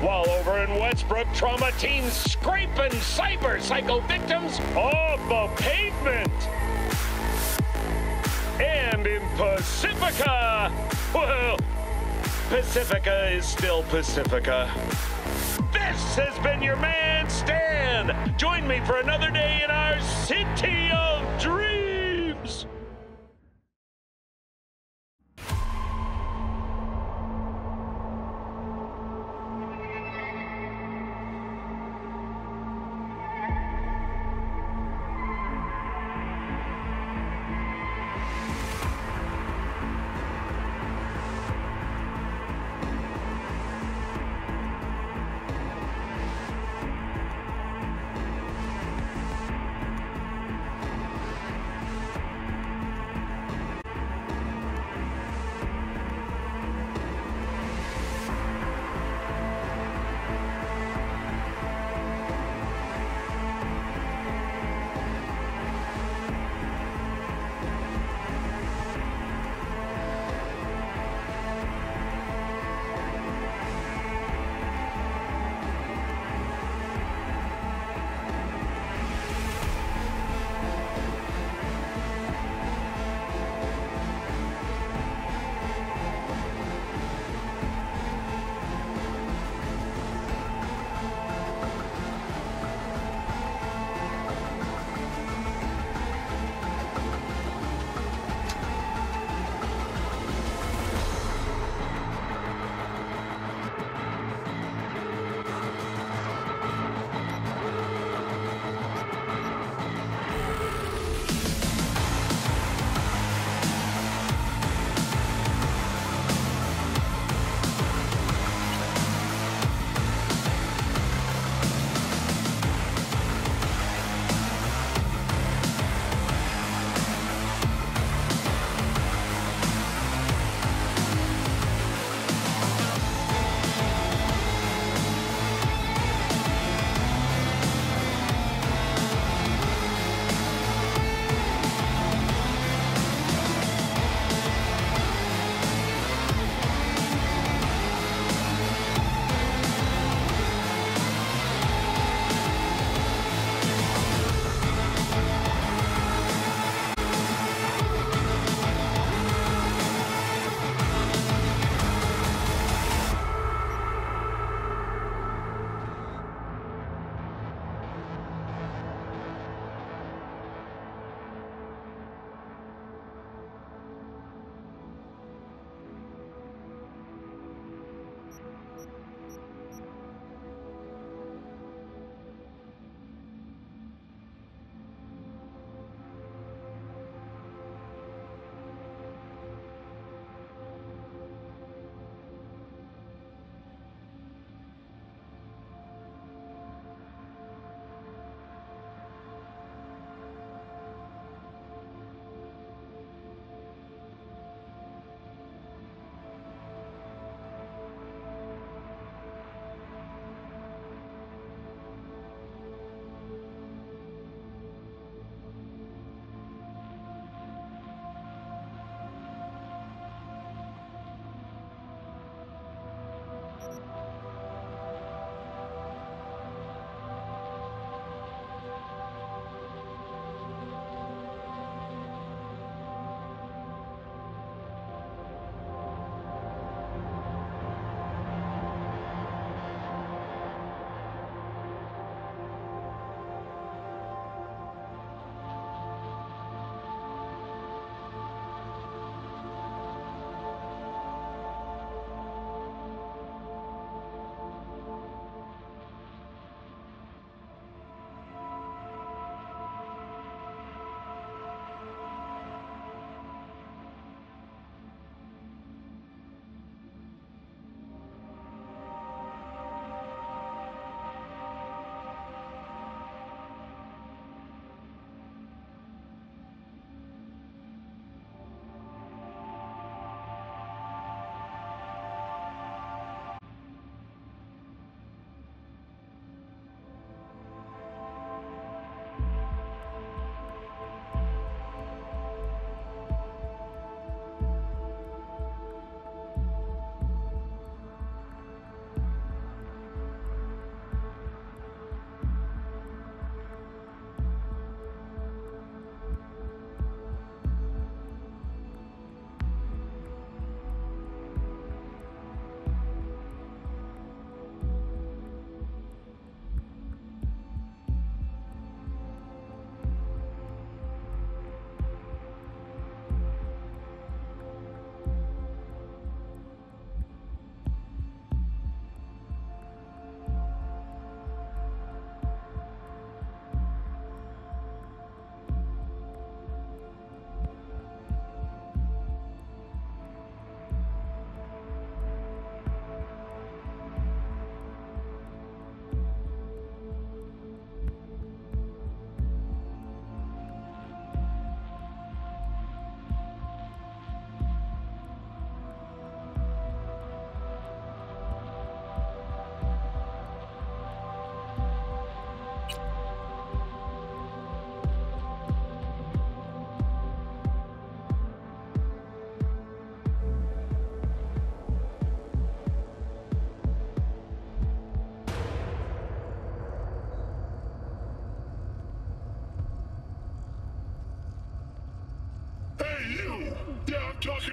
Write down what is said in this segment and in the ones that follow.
While over in Westbrook, trauma teams scraping cyber psycho victims off the pavement. And in Pacifica, well, Pacifica is still Pacifica. This has been your man, Stan. Join me for another day in our city of dreams.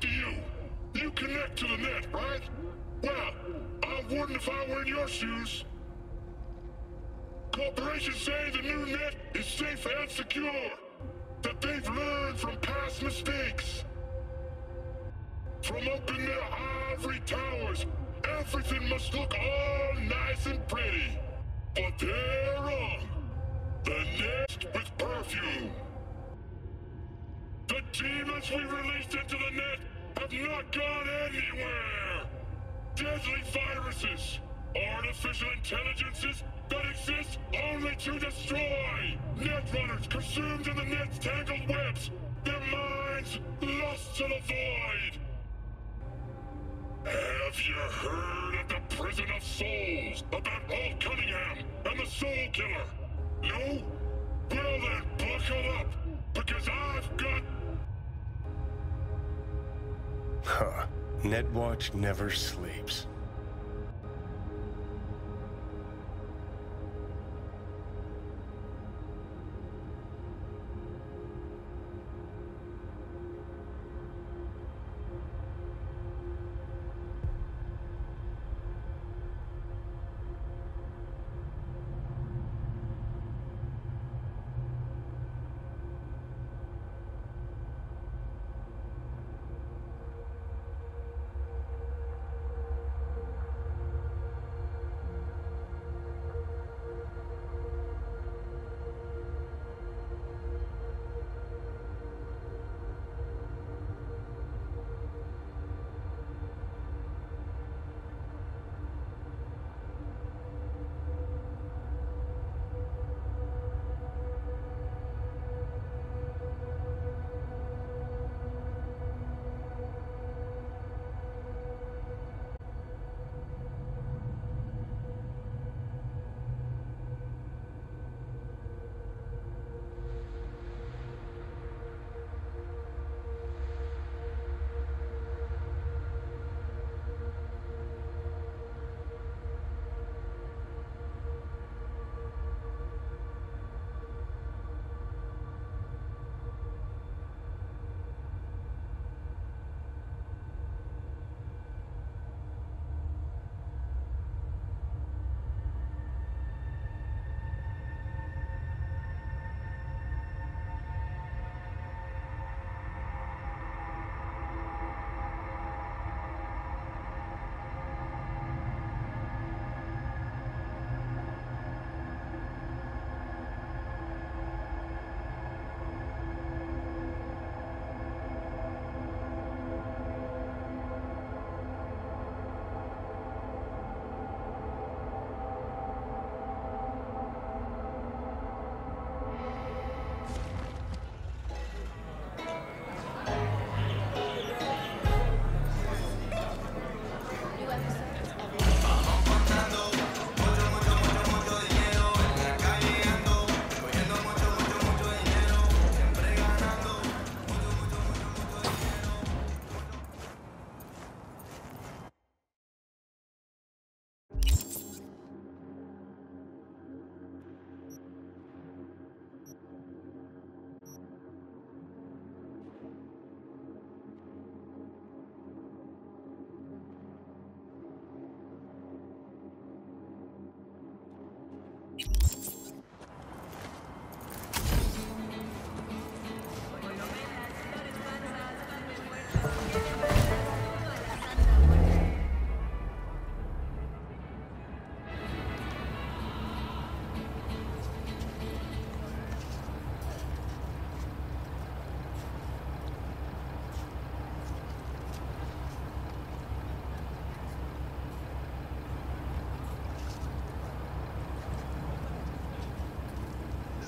To you. You connect to the net, right? Well, I wouldn't if I were in your shoes. Corporations say the new net is safe and secure. That they've learned from past mistakes. From up in their ivory towers, everything must look all nice and pretty. But they're wrong. The nest with perfume. The demons we released into the net have not gone anywhere! Deadly viruses! Artificial intelligences that exist only to destroy! Netrunners consumed in the net's tangled webs! Their minds lost to the void! Have you heard of the Prison of Souls? About Alt Cunningham and the Soul Killer? No? Well then, buckle up! Because I've got Huh. Netwatch never sleeps.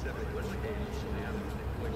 specific limitations to the applicant, which